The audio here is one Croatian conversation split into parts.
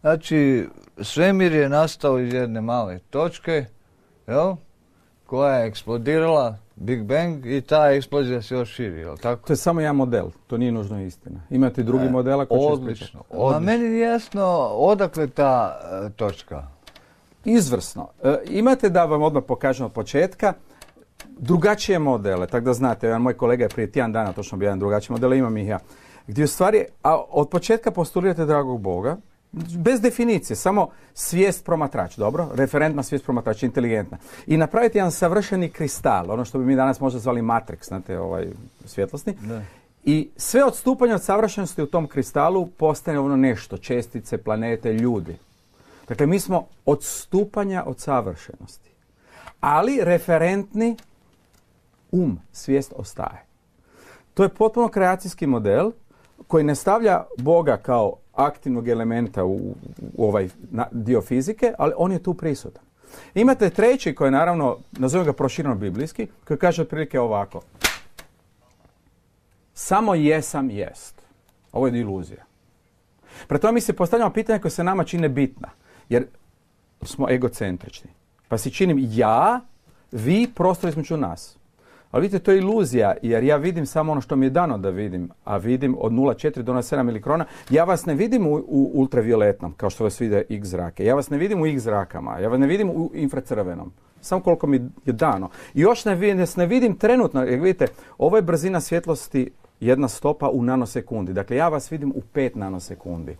Znači, svemir je nastao iz jedne male točke, jel? koja je eksplodirala, Big Bang, i ta eksplozija se još širi, jel tako? To je samo jedan model, to nije nužno istina. Imate drugi E, modela koji će Odlično, ispričati. odlično. meni je jasno odakle ta e, točka. Izvrsno. E, imate da vam odmah pokažem od početka drugačije modele, tako da znate, jedan moj kolega je prije tjedan dana točno bio jedan drugačiji model, imam ih ja. Gdje u stvari, a od početka postulirate dragog Boga, bez definicije, samo svijest promatrač, dobro? Referentna svijest promatrač, inteligentna. I napraviti jedan savršeni kristal, ono što bi mi danas možda zvali matrix, znate, ovaj svjetlosni. Da. I sve odstupanje od savršenosti u tom kristalu postane ono nešto, čestice, planete, ljudi. Dakle, mi smo odstupanja od savršenosti. Ali referentni um, svijest ostaje. To je potpuno kreacijski model koji ne stavlja Boga kao aktivnog elementa u, u ovaj na- dio fizike, ali on je tu prisutan. Imate treći koji je naravno, nazovem ga prošireno biblijski, koji kaže otprilike ovako. Samo jesam jest. Ovo je iluzija. Pre tome mi se postavljamo pitanja koje se nama čine bitna, jer smo egocentrični. Pa si činim ja, vi, prostor između nas. Ali vidite, to je iluzija, jer ja vidim samo ono što mi je dano da vidim, a vidim od 0,4 do 0,7 milikrona. Ja vas ne vidim u, ultravioletnom, kao što vas vide X zrake. Ja vas ne vidim u X zrakama, ja vas ne vidim u infracrvenom. Samo koliko mi je dano. I još ne vidim, ne vidim trenutno, jer vidite, ovo je brzina svjetlosti jedna stopa u nanosekundi. Dakle, ja vas vidim u 5 nanosekundi.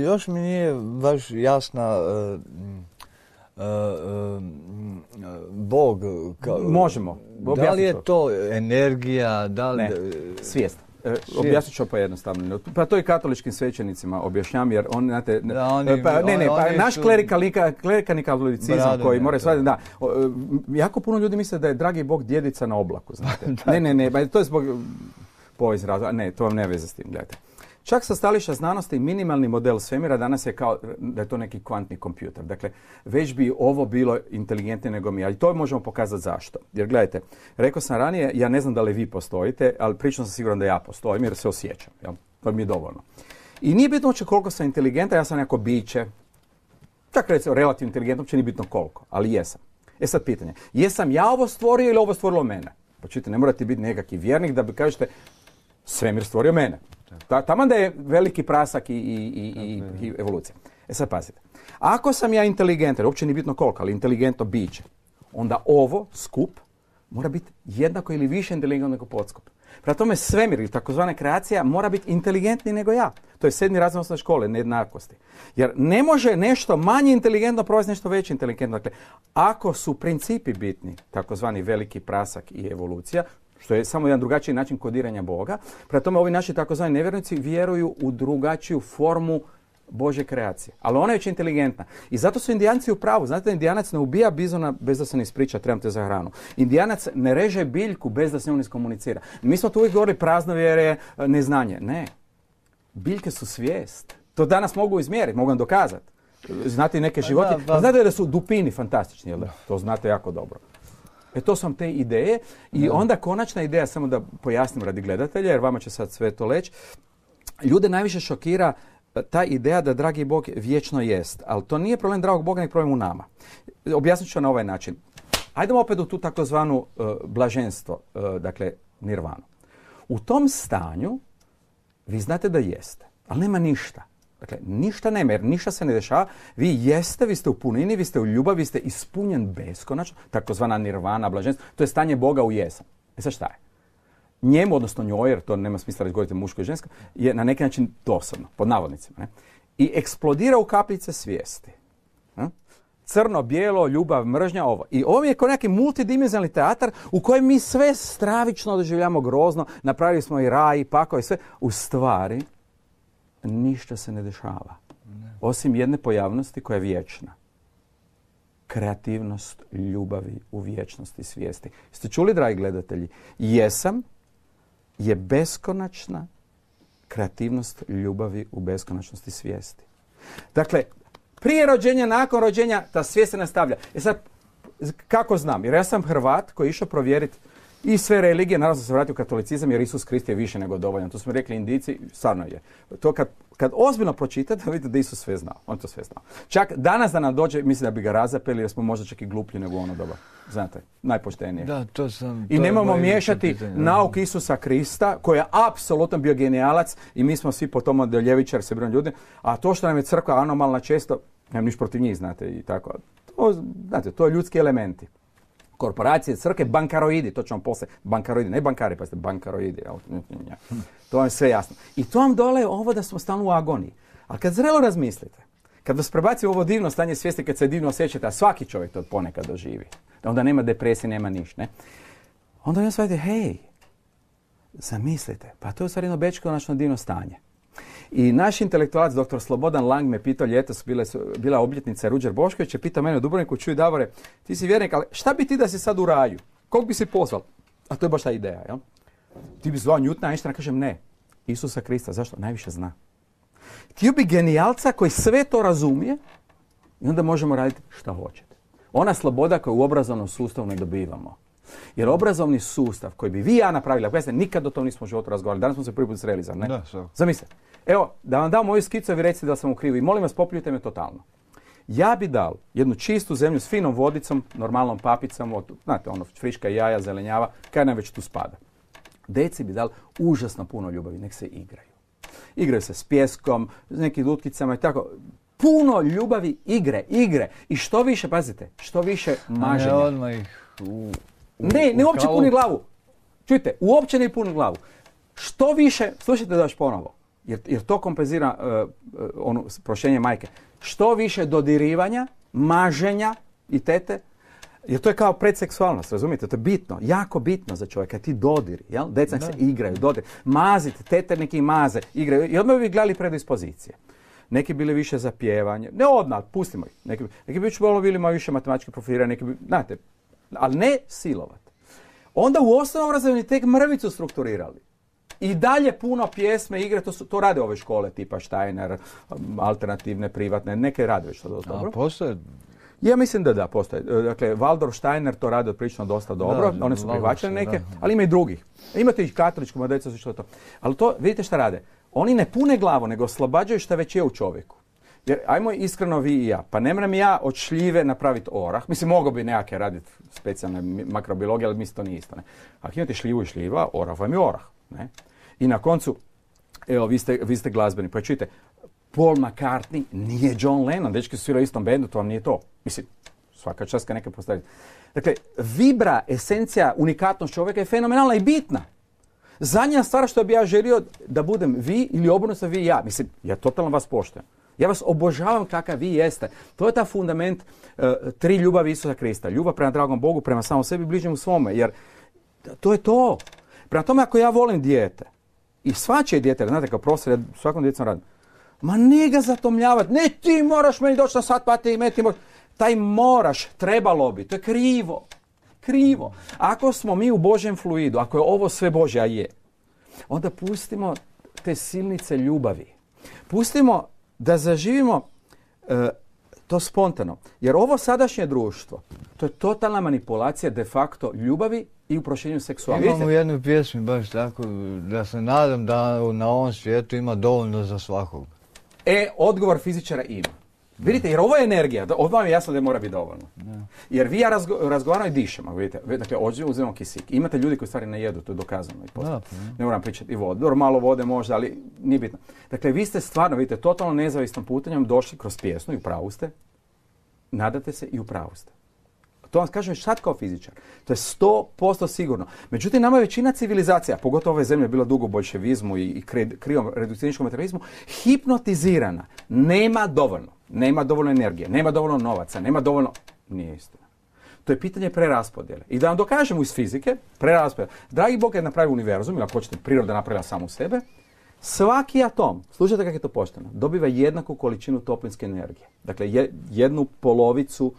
Još mi nije baš jasna e, m, Bog. ka- Možemo. Da li je to energija, da li... Ne, svijest. E, objasnit ću pojednostavno. Pa to i katoličkim svećenicima objašnjam jer on, znate, Da, oni- pa, ne, ne, pa oni naš su- klerikalika, katolicizam Brado, koji mora to. shvatiti, da, o, jako puno ljudi misle da je dragi Bog djedica na oblaku, znate. ne, ne, ne, ba, to je zbog povijest razvoja, ne, to vam ne veze s tim, gledajte. Čak sa stališta znanosti minimalni model svemira danas je kao da je to neki kvantni kompjuter. Dakle, već bi ovo bilo inteligentnije nego mi, ali to možemo pokazati zašto. Jer gledajte, rekao sam ranije, ja ne znam da li vi postojite, ali pričam sam siguran da ja postojim jer se osjećam. Jel? To mi je dovoljno. I nije bitno uopće koliko sam inteligentan, ja sam neko biće, čak recimo relativno inteligentno, uopće nije bitno koliko, ali jesam. E sad pitanje, jesam ja ovo stvorio ili ovo stvorilo mene? Pa čujte, ne morate biti nekakvi vjernik da bi kažete svemir stvorio mene. Ta, taman da je veliki prasak i, i, i, i, i evolucija. E sad pazite. Ako sam ja inteligentan, uopće nije bitno koliko, ali inteligentno biće, onda ovo, skup, mora biti jednako ili više inteligentno nego podskup. Prema tome svemir ili takozvana kreacija mora biti inteligentniji nego ja. To je sedmi razred osnovne škole, nejednakosti. Jer ne može nešto manje inteligentno provesti nešto veće inteligentno. Dakle, ako su principi bitni, takozvani veliki prasak i evolucija, što je samo jedan drugačiji način kodiranja Boga, prema tome ovi naši takozvani nevjernici vjeruju u drugačiju formu Bože kreacije. Ali ona je već inteligentna. I zato su indijanci u pravu. Znate da indijanac ne ubija bizona bez da se ne ispriča, trebam te za hranu. Indijanac ne reže biljku bez da se njom iskomunicira. Mi smo tu uvijek govorili praznovjere, neznanje. Ne. Biljke su svijest. To danas mogu izmjeriti, mogu vam dokazati. Znate neke životinje. pa- Znate da su dupini fantastični, jel da? To znate jako dobro. E to su vam te ideje i onda konačna ideja, samo da pojasnim radi gledatelja, jer vama će sad sve to leći. Ljude najviše šokira e, ta ideja da dragi Bog vječno jest, ali to nije problem dragog Boga, nego problem u nama. Objasnit ću na ovaj način. Ajdemo opet u tu takozvanu e, blaženstvo, e, dakle nirvanu. U tom stanju vi znate da jeste, ali nema ništa. Dakle, ništa nema, jer ništa se ne dešava. Vi jeste, vi ste u punini, vi ste u ljubavi, vi ste ispunjen beskonačno, takozvana nirvana, blaženstvo. To je stanje Boga u jesam. E sad šta je? Njemu, odnosno njoj, jer to nema smisla razgovoriti muško i žensko, je na neki način dosadno, pod navodnicima. Ne? I eksplodira u kapljice svijesti. Ne? Crno, bijelo, ljubav, mržnja, ovo. I ovo je kao neki multidimenzionalni teatar u kojem mi sve stravično doživljamo grozno, napravili smo i raj, i pakao i sve. U stvari, ništa se ne dešava. Osim jedne pojavnosti koja je vječna. Kreativnost ljubavi u vječnosti svijesti. Ste čuli, dragi gledatelji? Jesam je beskonačna kreativnost ljubavi u beskonačnosti svijesti. Dakle, prije rođenja, nakon rođenja, ta svijest se nastavlja. E sad, kako znam? Jer ja sam Hrvat koji je išao provjeriti i sve religije, naravno se vratio u katolicizam jer Isus Krist je više nego dovoljan. To smo rekli indici, stvarno je. To kad, kad ozbiljno pročitate, vidite da Isus sve znao. On to sve znao. Čak danas da nam dođe, mislim da bi ga razapeli jer smo možda čak i gluplji nego ono doba. Znate, najpoštenije. Da, to sam... I nemojmo miješati nauk Isusa Krista, koji je apsolutno bio genijalac i mi smo svi po tomu da ljevičar se ljudi, a to što nam je crkva anomalna često, nemam niš protiv njih, znate, i tako. To, znate, to je ljudski elementi korporacije, crke, bankaroidi, to ćemo poslije, bankaroidi, ne bankari, pa ste bankaroidi, to vam je sve jasno. I to vam dole ovo da smo stalno u agoniji. Ali kad zrelo razmislite, kad vas prebaci ovo divno stanje svijesti, kad se divno osjećate, a svaki čovjek to ponekad doživi, onda nema depresije, nema niš, ne? Onda vam shvatite, hej, zamislite, pa to je u stvari jedno bečko divno stanje. I naš intelektualac, dr. Slobodan Lang, me pitao ljetos, bile su, bila obljetnica Ruđer Bošković, je pitao mene u Dubrovniku, čuj Davore, ti si vjernik, ali šta bi ti da si sad u raju? Kog bi si pozval? A to je baš ta ideja, jel? Ti bi zvao Newtona, Einsteina, kažem ne. Isusa Krista, zašto? Najviše zna. Htio bi genijalca koji sve to razumije i onda možemo raditi šta hoćete. Ona sloboda koju u obrazovnom sustavu ne dobivamo. Jer obrazovni sustav koji bi vi ja napravili, ako ja nikad o tom nismo u životu razgovarali, danas smo se prvi put sreli, ne? Da, Zamislite, Evo, da vam dam moju skicu, vi recite da sam u krivu. I molim vas, popljujte me totalno. Ja bi dal jednu čistu zemlju s finom vodicom, normalnom papicom, od, znate, ono, friška jaja, zelenjava, kaj nam već tu spada. Deci bi dal užasno puno ljubavi, nek se igraju. Igraju se s pjeskom, s nekim lutkicama i tako. Puno ljubavi, igre, igre. I što više, pazite, što više maženja. Ne, odmah ih ne, ne uopće puni glavu. Čujte, uopće ne puni glavu. Što više, slušajte da još ponovo jer, jer to kompenzira uh, ono prošenje majke. Što više dodirivanja, maženja i tete, jer to je kao predseksualnost, razumijete? To je bitno, jako bitno za čovjeka, ti dodiri, jel? Deca se igraju, dodiri. Mazite, tete neki maze, igraju i odmah bi gledali predispozicije. Neki bili više za pjevanje, ne odmah, pustimo ih. Neki, neki bi bili malo više matematički profilirani, neki bi, znate, ali ne silovat. Onda u osnovnom razredu tek mrvicu strukturirali. I dalje puno pjesme, igre, to, su, to rade ove škole tipa Steiner, alternativne, privatne, neke rade već to dobro. A postoje? Ja mislim da da, postoje. E, dakle, Waldorf Steiner to rade prilično dosta dobro, one su prihvaćene neke, ali ima i drugih. Imate i katoličku modeca, što to. Ali to, vidite šta rade? Oni ne pune glavu, nego oslobađaju šta već je u čovjeku. Jer, ajmo iskreno vi i ja, pa ne moram ja od šljive napraviti orah. Mislim, mogu bi nekake raditi specijalne makrobiologije, ali mislim to nije isto. Ne? Ako imate šljivu i šljiva, orah vam je orah. Ne? I na koncu, evo, vi ste, vi ste glazbeni, pa čujte, Paul McCartney nije John Lennon, dečki su svirali u istom bendu, to vam nije to. Mislim, svaka čast kad neke postaviti. Dakle, vibra, esencija, unikatnost čovjeka je fenomenalna i bitna. Zadnja stvar što bi ja želio da budem vi ili obrnuto vi i ja. Mislim, ja totalno vas poštujem. Ja vas obožavam kakav vi jeste. To je ta fundament uh, tri ljubavi Isusa Krista. Ljubav prema dragom Bogu, prema samom sebi, bližnjem svome. Jer to je to. Prema tome, ako ja volim dijete, i svačije dijete, znate kao profesor, ja svakom djecom radim, ma ne ga zatomljavati, ne ti moraš meni doći na sat pa ti meti, taj moraš, trebalo bi, to je krivo. Krivo. Ako smo mi u Božjem fluidu, ako je ovo sve Božja je, onda pustimo te silnice ljubavi. Pustimo da zaživimo e, to spontano. Jer ovo sadašnje društvo, to je totalna manipulacija de facto ljubavi i u prošenju seksualnosti. Imamo u jednoj pjesmi baš tako, da se nadam da na ovom svijetu ima dovoljno za svakog. E, odgovor fizičara ima. Vidite, jer ovo je energija, ovo vam je jasno da mora biti dovoljno. Jer vi ja razgo, razgovaramo i dišemo, vidite. Dakle, ođe uzmemo kisik. Imate ljudi koji stvari ne jedu, to je dokazano. I pa ne moram pričati i vodu. malo vode možda, ali nije bitno. Dakle, vi ste stvarno, vidite, totalno nezavisnom putanjem došli kroz pjesnu i u pravu ste. Nadate se i u pravu ste. To vam kažem sad kao fizičar. To je sto posto sigurno. Međutim, nama je većina civilizacija, pogotovo ove zemlje bila dugo u bolševizmu i, i krivom reducijničkom materializmu, hipnotizirana. Nema dovoljno. Nema dovoljno energije, nema dovoljno novaca, nema dovoljno... Nije istina. To je pitanje preraspodjele. I da vam dokažemo iz fizike, preraspodjele. Dragi Bog je napravio univerzum, ili ako hoćete, priroda napravila samu sebe, Svaki atom, slušajte kako je to pošteno, dobiva jednaku količinu toplinske energije. Dakle, jednu polovicu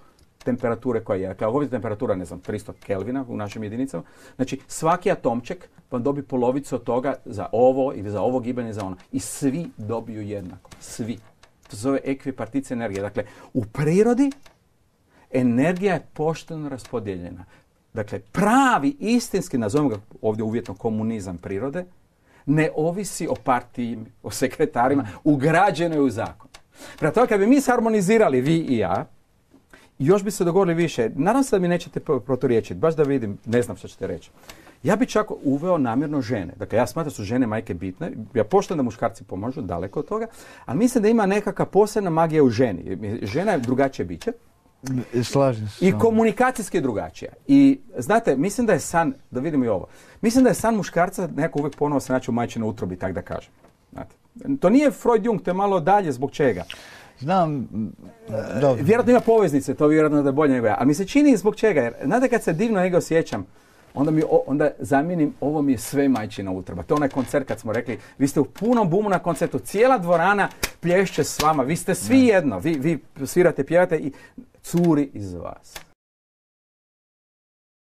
temperature koja je. Dakle, ako temperatura, ne znam, 300 kelvina u našim jedinicama, znači svaki atomček vam dobi polovicu od toga za ovo ili za ovo gibanje, za ono. I svi dobiju jednako. Svi. To se zove ekvipartice energije. Dakle, u prirodi energija je pošteno raspodijeljena. dakle pravi, istinski, nazovemo ga ovdje uvjetno komunizam prirode, ne ovisi o partiji, o sekretarima, ugrađeno je u zakon. Prema tome, kad bi mi harmonizirali, vi i ja, još bi se dogovorili više. Nadam se da mi nećete proturječiti, baš da vidim, ne znam što ćete reći. Ja bi čak uveo namjerno žene. Dakle, ja smatram da su žene majke bitne. Ja poštujem da muškarci pomažu, daleko od toga. Ali mislim da ima nekakva posebna magija u ženi. Žena je drugačije biće. Slažem se. I komunikacijski je drugačija. I znate, mislim da je san, da vidimo i ovo, mislim da je san muškarca neko uvijek ponovo se naći u majčinoj utrobi, tak da kažem. Znate. To nije Freud Jung, to je malo dalje zbog čega. Znam, dobro. Vjerojatno ima poveznice, to vjerojatno da je bolje nego ja. Ali mi se čini zbog čega, jer znate kad se divno njega osjećam, onda, mi, onda zamijenim, ovo mi je sve majčina utroba. To je onaj koncert kad smo rekli, vi ste u punom bumu na koncertu, cijela dvorana plješće s vama, vi ste svi jedno, vi, vi svirate, pjevate i curi iz vas.